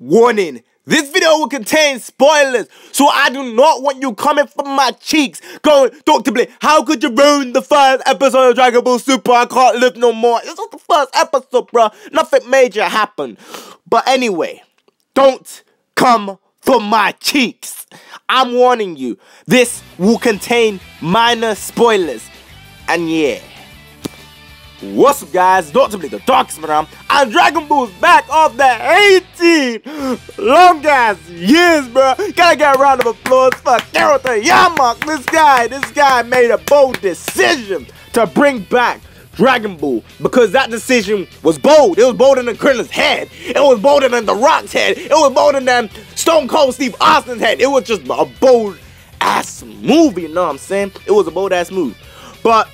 Warning. This video will contain spoilers, so I do not want you coming from my cheeks going, Dr. Blick, how could you ruin the first episode of Dragon Ball Super? I can't live no more. This was the first episode, bro. Nothing major happened. But anyway, don't come from my cheeks. I'm warning you, this will contain minor spoilers. And yeah. What's up guys, Dr. Blick, the Darkest Man, and Dragon Ball's back off the 18 long ass years, bro. Gotta get a round of applause for Akira Toriyama. This guy, this guy made a bold decision to bring back Dragon Ball because that decision was bold. It was bolder than Krillin's head. It was bolder than The Rock's head. It was bolder than Stone Cold Steve Austin's head. It was just a bold ass move, you know what I'm saying? It was a bold ass move. But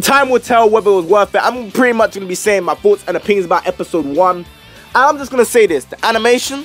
time will tell whether it was worth it. I'm pretty much going to be saying my thoughts and opinions about episode 1. And I'm just going to say this. The animation,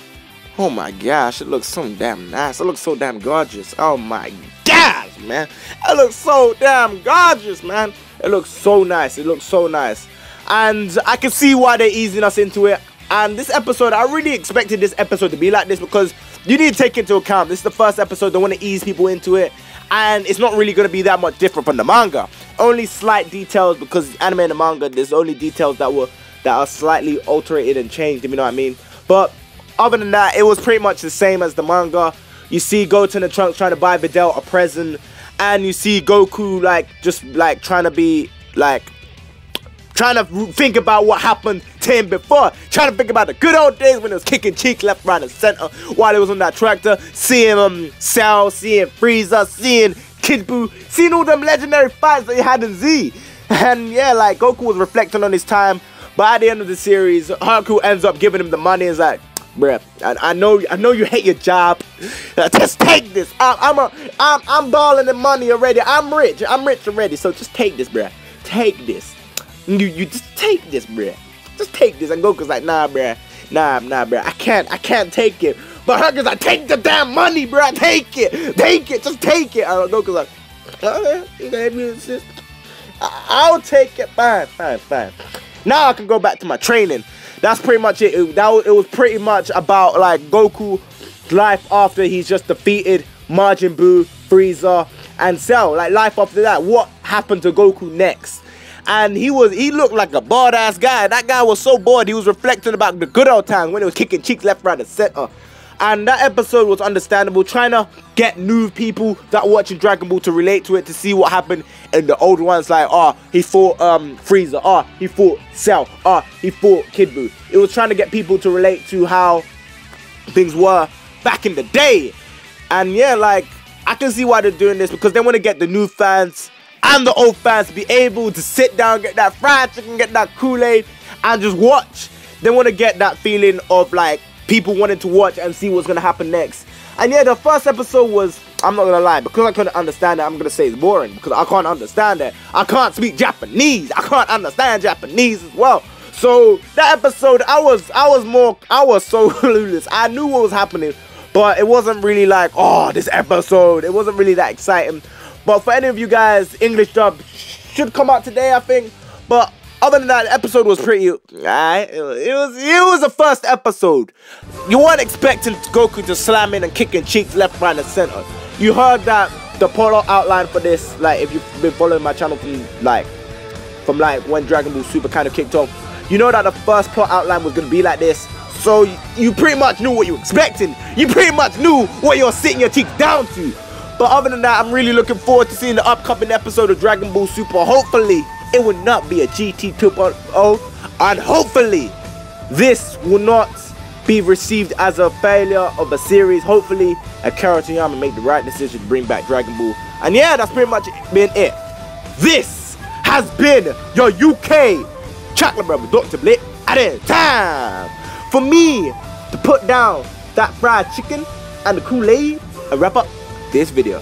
oh my gosh, it looks so damn nice. It looks so damn gorgeous. Oh my gosh, man. It looks so damn gorgeous, man. It looks so nice. It looks so nice. And I can see why they're easing us into it. And this episode, I really expected this episode to be like this because you need to take into account this is the first episode. They want to ease people into it. And it's not really going to be that much different from the manga. Only slight details because anime and the manga, there's only details that were that are slightly altered and changed, if you know what I mean. But other than that, it was pretty much the same as the manga. You see Goten and Trunks trying to buy Videl a present, and you see Goku like just like trying to be like trying to think about what happened to him before, trying to think about the good old days when he was kicking cheek left, right, and center while he was on that tractor, seeing um Cell, seeing Frieza, seeing Kid Buu, seeing all them legendary fights that he had in Z. And yeah, like Goku was reflecting on his time, at the end of the series, Hercule ends up giving him the money is like, bruh, I, I, know I know you hate your job. Uh, just take this. I, I'm a I'm I'm balling the money already. I'm rich. I'm rich already. So just take this, bruh. Take this. You you just take this, bruh. Just take this. And Goku's like, nah, bruh. Nah, nah, bruh. I can't I can't take it. But Hercule's I take the damn money, bruh. Take it. Take it. Just take it. And Goku's like, okay, you gave me assist. I'll take it. Fine, fine, fine. Now I can go back to my training. That's pretty much it. It, that, it was pretty much about like Goku's life after he's just defeated Majin Buu, Frieza, and Cell. Like life after that. What happened to Goku next? And he was he looked like a bored ass guy. That guy was so bored. He was reflecting about the good old times when he was kicking cheeks left, right, and center. And that episode was understandable, trying to get new people that watching Dragon Ball to relate to it, to see what happened in the old ones. Like, oh, he fought um, Frieza. Oh, he fought Cell. Oh, he fought Kid Buu. It was trying to get people to relate to how things were back in the day. And yeah, like, I can see why they're doing this because they want to get the new fans and the old fans to be able to sit down, get that fried chicken, get that Kool-Aid, and just watch. They want to get that feeling of like people wanted to watch and see what's gonna happen next. And yeah, the first episode was, I'm not gonna lie, because I couldn't understand it, I'm gonna say it's boring because I can't understand it. I can't speak Japanese. I can't understand Japanese as well. So that episode, I was, I was more, I was so clueless. I knew what was happening, but it wasn't really like, oh, this episode. It wasn't really that exciting. But for any of you guys, English dub should come out today, I think. But other than that, the episode was pretty. Alright, it was it was the first episode. You weren't expecting Goku to slam in and kicking cheeks left, right, and center. You heard that the plot outline for this, like if you've been following my channel from like from like when Dragon Ball Super kind of kicked off, you know that the first plot outline was gonna be like this. So you pretty much knew what you were expecting. You pretty much knew what you're sitting your cheeks down to. But other than that, I'm really looking forward to seeing the upcoming episode of Dragon Ball Super. Hopefully, it will not be a GT 2.0. And hopefully, this will not be received as a failure of a series. Hopefully, Akira Toriyama make the right decision to bring back Dragon Ball. And yeah, that's pretty much been it. This has been your UK chocolate brother, Dr. Blick, at a time for me to put down that fried chicken and the Kool-Aid and wrap up this video.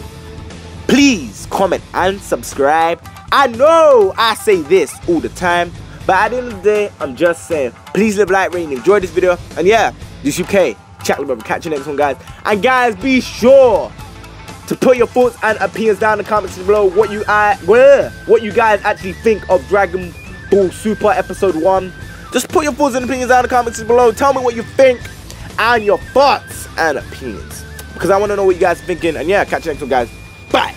Please comment and subscribe. I know I say this all the time, but at the end of the day, I'm just saying, please leave a like, rating, enjoy this video, and yeah, this UK, Chocolate Brother, catch you next one, guys. And guys, be sure to put your thoughts and opinions down in the comments below what you uh, what you guys actually think of Dragon Ball Super Episode 1. Just put your thoughts and opinions down in the comments below. Tell me what you think and your thoughts and opinions. Because I want to know what you guys thinking. And yeah, catch you next one, guys. Bye.